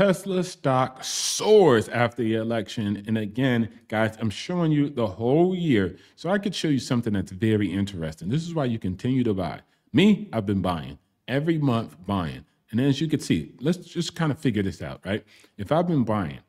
Tesla stock soars after the election. And again, guys, I'm showing you the whole year so I could show you something that's very interesting. This is why you continue to buy. Me, I've been buying every month, buying. And as you can see, let's just kind of figure this out, right? If I've been buying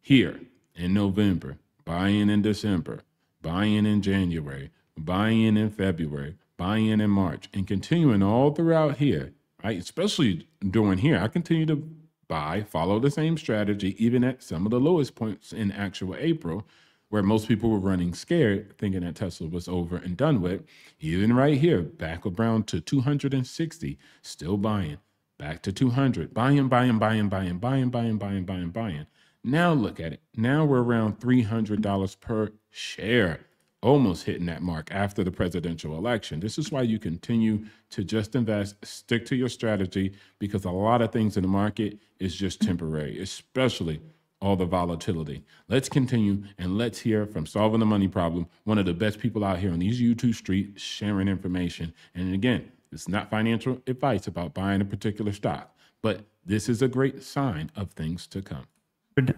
here in November, buying in December, buying in January, buying in February, buying in March, and continuing all throughout here, right? Especially during here, I continue to buy, follow the same strategy, even at some of the lowest points in actual April, where most people were running scared, thinking that Tesla was over and done with. Even right here, back around to 260, still buying, back to 200, buying, buying, buying, buying, buying, buying, buying, buying, buying. Now look at it. Now we're around $300 per share almost hitting that mark after the presidential election. This is why you continue to just invest, stick to your strategy, because a lot of things in the market is just temporary, especially all the volatility. Let's continue and let's hear from Solving the Money Problem, one of the best people out here on these YouTube streets sharing information. And again, it's not financial advice about buying a particular stock, but this is a great sign of things to come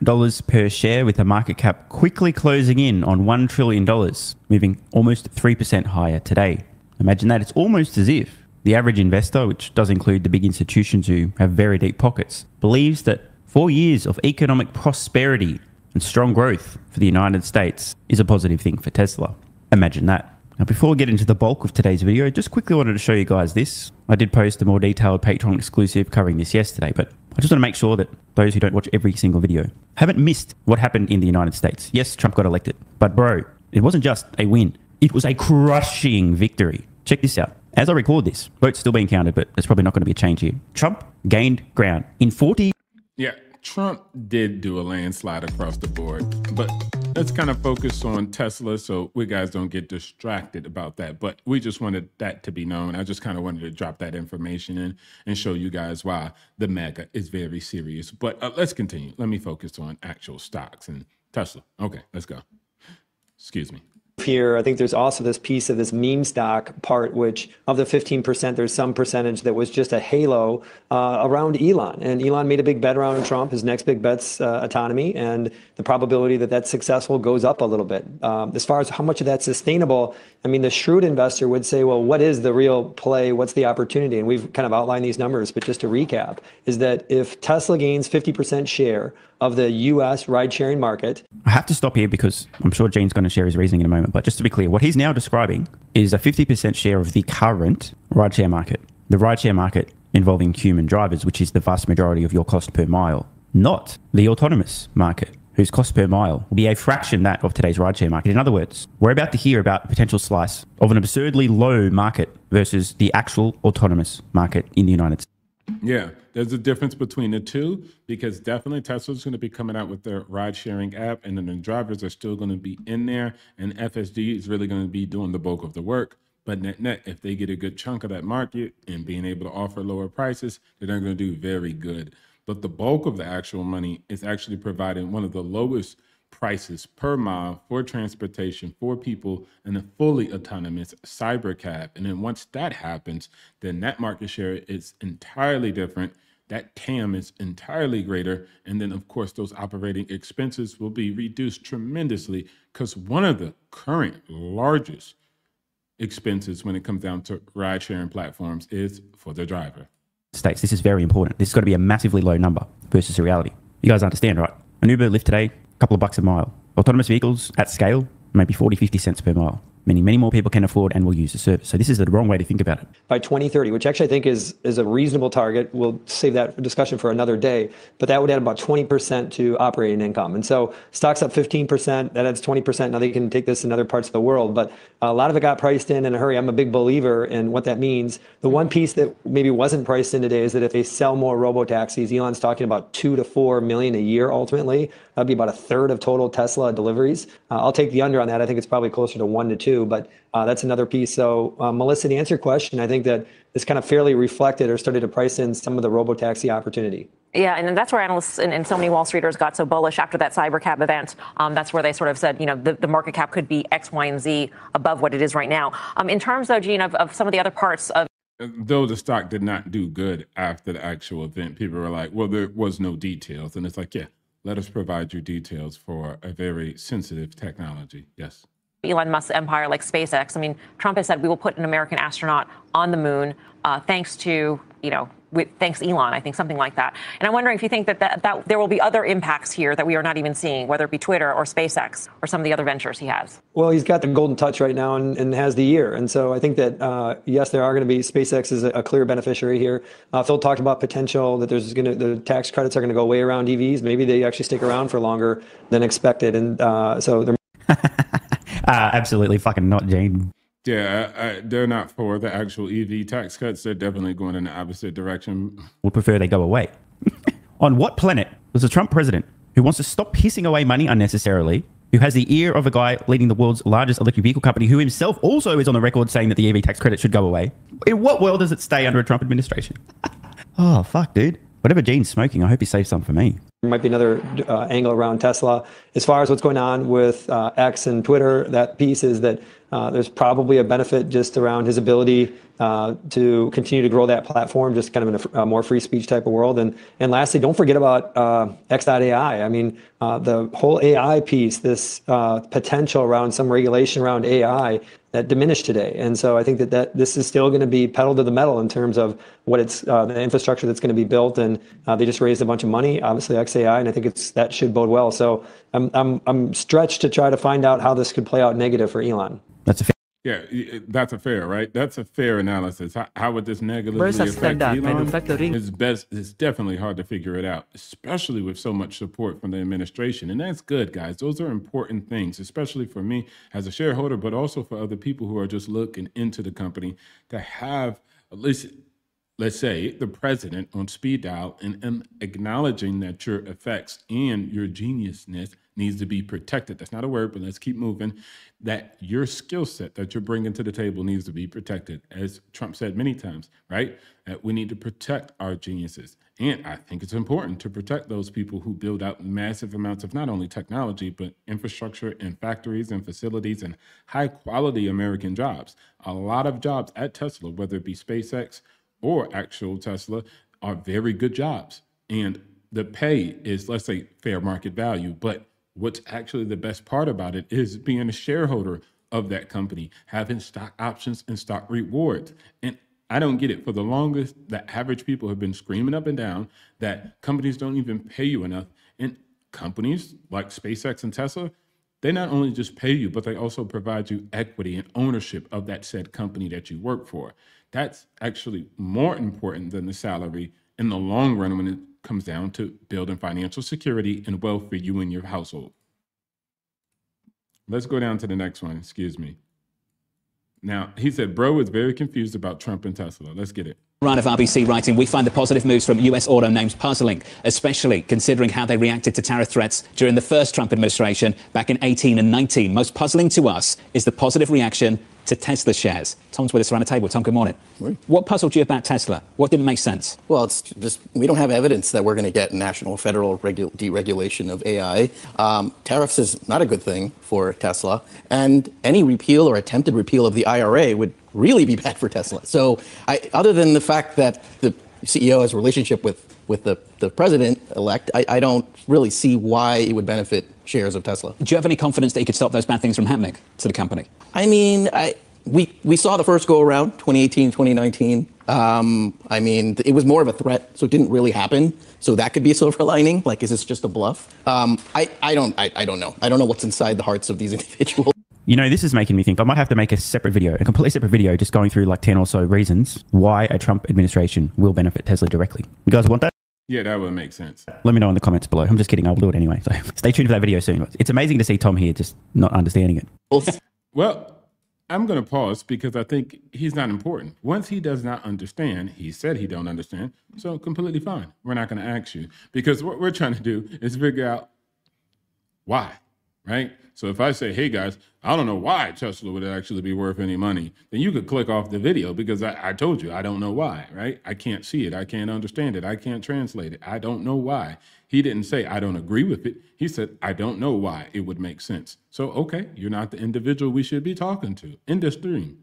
dollars per share with a market cap quickly closing in on $1 trillion, moving almost 3% higher today. Imagine that. It's almost as if the average investor, which does include the big institutions who have very deep pockets, believes that four years of economic prosperity and strong growth for the United States is a positive thing for Tesla. Imagine that. Now, before we get into the bulk of today's video, just quickly wanted to show you guys this. I did post a more detailed Patreon exclusive covering this yesterday, but I just want to make sure that those who don't watch every single video haven't missed what happened in the United States. Yes, Trump got elected, but bro, it wasn't just a win. It was a crushing victory. Check this out. As I record this, votes still being counted, but there's probably not going to be a change here. Trump gained ground in 40. Yeah, Trump did do a landslide across the board, but let's kind of focus on Tesla so we guys don't get distracted about that. But we just wanted that to be known. I just kind of wanted to drop that information in and show you guys why the MAGA is very serious. But uh, let's continue. Let me focus on actual stocks and Tesla. Okay, let's go. Excuse me here. I think there's also this piece of this meme stock part, which of the 15%, there's some percentage that was just a halo uh, around Elon. And Elon made a big bet around Trump. His next big bet's uh, autonomy. And the probability that that's successful goes up a little bit. Um, as far as how much of that's sustainable, I mean, the shrewd investor would say, well, what is the real play? What's the opportunity? And we've kind of outlined these numbers, but just to recap, is that if Tesla gains 50% share of the US ride sharing market. I have to stop here because I'm sure Gene's going to share his reasoning in a moment. But just to be clear, what he's now describing is a 50% share of the current rideshare market, the rideshare market involving human drivers, which is the vast majority of your cost per mile, not the autonomous market. Whose cost per mile will be a fraction that of today's rideshare market. In other words, we're about to hear about a potential slice of an absurdly low market versus the actual autonomous market in the United States. Yeah, there's a difference between the two because definitely Tesla's going to be coming out with their ride sharing app, and then the drivers are still going to be in there, and FSD is really going to be doing the bulk of the work. But net net, if they get a good chunk of that market and being able to offer lower prices, they're going to do very good. But the bulk of the actual money is actually providing one of the lowest prices per mile for transportation for people in a fully autonomous cybercab. And then once that happens, then that market share is entirely different. That TAM is entirely greater. And then, of course, those operating expenses will be reduced tremendously because one of the current largest expenses when it comes down to ride sharing platforms is for the driver. States, this is very important. This is going to be a massively low number versus the reality. You guys understand, right? An Uber Lyft today, a couple of bucks a mile. Autonomous vehicles at scale, maybe 40, 50 cents per mile meaning many more people can afford and will use the service. So this is the wrong way to think about it. By 2030, which actually I think is is a reasonable target. We'll save that discussion for another day, but that would add about 20% to operating income. And so stocks up 15%, that adds 20%. Now they can take this in other parts of the world, but a lot of it got priced in in a hurry. I'm a big believer in what that means. The one piece that maybe wasn't priced in today is that if they sell more robo taxis, Elon's talking about 2 to 4 million a year ultimately. That'd be about a third of total Tesla deliveries. Uh, I'll take the under on that. I think it's probably closer to 1 to 2, but uh, that's another piece. So, uh, Melissa, to answer your question, I think that this kind of fairly reflected or started to price in some of the robo taxi opportunity. Yeah, and that's where analysts and, and, so many Wall Streeters got so bullish after that cybercab event. Um, that's where they sort of said, you know, the, the, market cap could be X, Y, and Z above what it is right now. Um, in terms, though, Gene, of, of some of the other parts of though the stock did not do good after the actual event, people were like, well, there was no details. And it's like, yeah, let us provide you details for a very sensitive technology. Yes. Elon Musk's empire like SpaceX. I mean, Trump has said we will put an American astronaut on the moon uh, thanks to, you know, with, thanks Elon, I think something like that. And I'm wondering if you think that, that, that there will be other impacts here that we are not even seeing, whether it be Twitter or SpaceX or some of the other ventures he has. Well, he's got the golden touch right now and, and has the year. And so I think that, uh, yes, there are going to be SpaceX is a, a clear beneficiary here. Uh, Phil talked about potential that there's going to, the tax credits are going to go way around EVs. Maybe they actually stick around for longer than expected. And uh, so there Uh, absolutely fucking not, Gene. Yeah, I, I, they're not for the actual EV tax cuts. They're definitely going in the opposite direction. Would prefer they go away. On what planet does a Trump president who wants to stop pissing away money unnecessarily, who has the ear of a guy leading the world's largest electric vehicle company, who himself also is on the record saying that the EV tax credit should go away, in what world does it stay under a Trump administration? oh, fuck, dude. Whatever Gene's smoking, I hope he saves some for me. There might be another uh, angle around Tesla. As far as what's going on with uh, X and Twitter, that piece is that uh, there's probably a benefit just around his ability to continue to grow that platform, just kind of in a, more free speech type of world. And and lastly, don't forget about uh, X.AI. I mean, uh, the whole AI piece, this potential around some regulation around AI that diminished today. And so I think that, that this is still going to be pedal to the metal in terms of what it's uh, the infrastructure that's going to be built. And uh, they just raised a bunch of money, obviously XAI, and I think it's that should bode well. So I'm I'm I'm stretched to try to find out how this could play out negative for Elon. That's a. Yeah, that's a fair, right? That's a fair analysis. How, how would this negatively affect Elon? It's best. It's definitely hard to figure it out, especially with so much support from the administration, and that's good, guys. Those are important things, especially for me as a shareholder, but also for other people who are just looking into the company to have at least let's say the president on speed dial and, and, acknowledging that your effects and your geniusness needs to be protected. That's not a word, but let's keep moving. That your skill set that you're bringing to the table needs to be protected. As Trump said many times, right? That we need to protect our geniuses. And I think it's important to protect those people who build out massive amounts of not only technology, but infrastructure and factories and facilities and high quality American jobs. A lot of jobs at Tesla, whether it be SpaceX or actual Tesla, are very good jobs. And the pay is, let's say, fair market value, but what's actually the best part about it is being a shareholder of that company, having stock options and stock rewards. And I don't get it. For the longest, the average people have been screaming up and down that companies don't even pay you enough. And companies like SpaceX and Tesla, they not only just pay you, but they also provide you equity and ownership of that said company that you work for. That's actually more important than the salary in the long run when it comes down to building financial security and wealth for you and your household. Let's go down to the next one. Excuse me. Now, he said, Bro is very confused about Trump and Tesla. Let's get it. Ryan of RBC writing, we find the positive moves from US auto names puzzling, especially considering how they reacted to tariff threats during the first Trump administration back in 18 and 19. Most puzzling to us is the positive reaction to Tesla shares. Tom's with us around the table. Tom, good morning. What puzzled you about Tesla? What didn't make sense? Well, it's just we don't have evidence that we're going to get national federal regu- deregulation of AI. Um, tariffs is not a good thing for Tesla, and any repeal or attempted repeal of the IRA would really be bad for Tesla. So, I, other than the fact that the CEO has a relationship with with the, the president elect, I, I don't really see why it would benefit shares of Tesla. Do you have any confidence that he could stop those bad things from happening to the company? I mean, I, we, we saw the first go around, 2018, 2019. Um, I mean, it was more of a threat, so it didn't really happen. So that could be a silver lining. Like, is this just a bluff? Um, I, I don't I, I don't know. I don't know what's inside the hearts of these individuals. You know, this is making me think I might have to make a separate video, a completely separate video, just going through like 10 or so reasons why a Trump administration will benefit Tesla directly. You guys want that? Yeah, that would make sense. Let me know in the comments below. I'm just kidding. I'll do it anyway. So stay tuned for that video soon. It's amazing to see Tom here just not understanding it. well, I'm going to pause because I think he's not important. Once he does not understand, he said he don't understand. So completely fine. We're not going to ask you because what we're trying to do is figure out why, right? So if I say, hey guys, I don't know why Tesla would actually be worth any money, then you could click off the video because I, I, told you I don't know why, right? I can't see it. I can't understand it. I can't translate it. I don't know why. He didn't say I don't agree with it. He said, I don't know why it would make sense. So, okay, you're not the individual we should be talking to in this stream.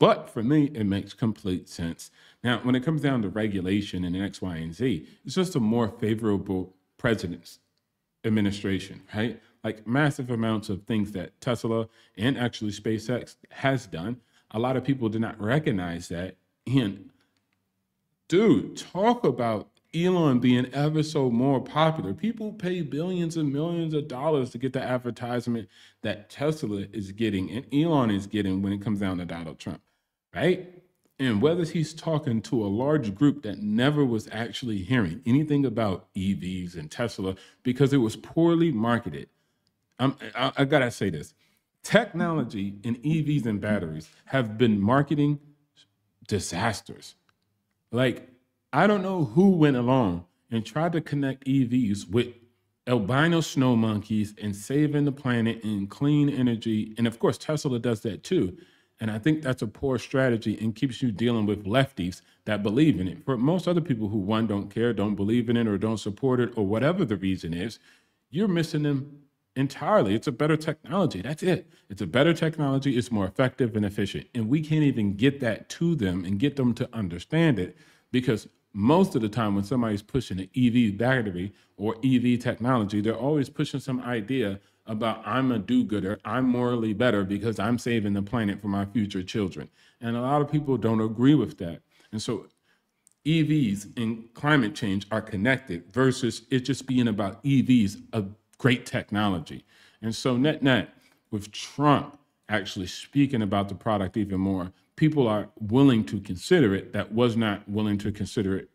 But for me, it makes complete sense. Now, when it comes down to regulation and X, Y, and Z, it's just a more favorable president's administration, right? Like massive amounts of things that Tesla and actually SpaceX has done. A lot of people did not recognize that. And dude, talk about Elon being ever so more popular. People pay billions and millions of dollars to get the advertisement that Tesla is getting and Elon is getting when it comes down to Donald Trump, right? And whether he's talking to a large group that never was actually hearing anything about EVs and Tesla because it was poorly marketed. I'm, I, I gotta say this technology in EVs and batteries have been marketing disasters. Like, I don't know who went along and tried to connect EVs with albino snow monkeys and saving the planet and clean energy. And of course, Tesla does that too. And I think that's a poor strategy and keeps you dealing with lefties that believe in it. For most other people who, one, don't care, don't believe in it, or don't support it, or whatever the reason is, you're missing them entirely. It's a better technology. That's it. It's a better technology. It's more effective and efficient. And we can't even get that to them and get them to understand it because most of the time when somebody's pushing an EV battery or EV technology, they're always pushing some idea about I'm a do-gooder, I'm morally better because I'm saving the planet for my future children. And a lot of people don't agree with that. And so EVs and climate change are connected versus it just being about EVs, a great technology. And so net net, with Trump actually speaking about the product even more, people are willing to consider it that was not willing to consider it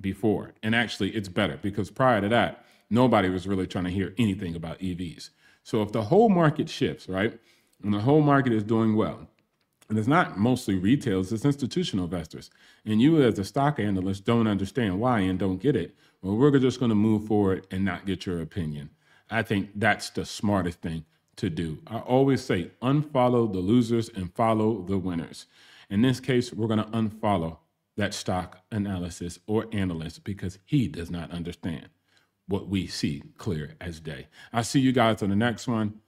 before. And actually, it's better because prior to that, nobody was really trying to hear anything about EVs. So if the whole market shifts, right, and the whole market is doing well, and it's not mostly retail, it's institutional investors, and you as a stock analyst don't understand why and don't get it, well, we're just going to move forward and not get your opinion. I think that's the smartest thing to do. I always say unfollow the losers and follow the winners. In this case, we're going to unfollow that stock analysis or analyst because he does not understand what we see clear as day. I'll see you guys on the next one.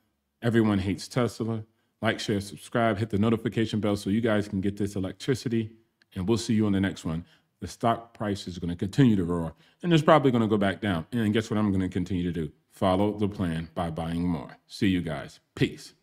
Everyone hates Tesla. Like, share, subscribe, hit the notification bell so you guys can get this electricity. And we'll see you on the next one. The stock price is going to continue to roar and it's probably going to go back down. And guess what I'm going to continue to do? Follow the plan by buying more. See you guys. Peace.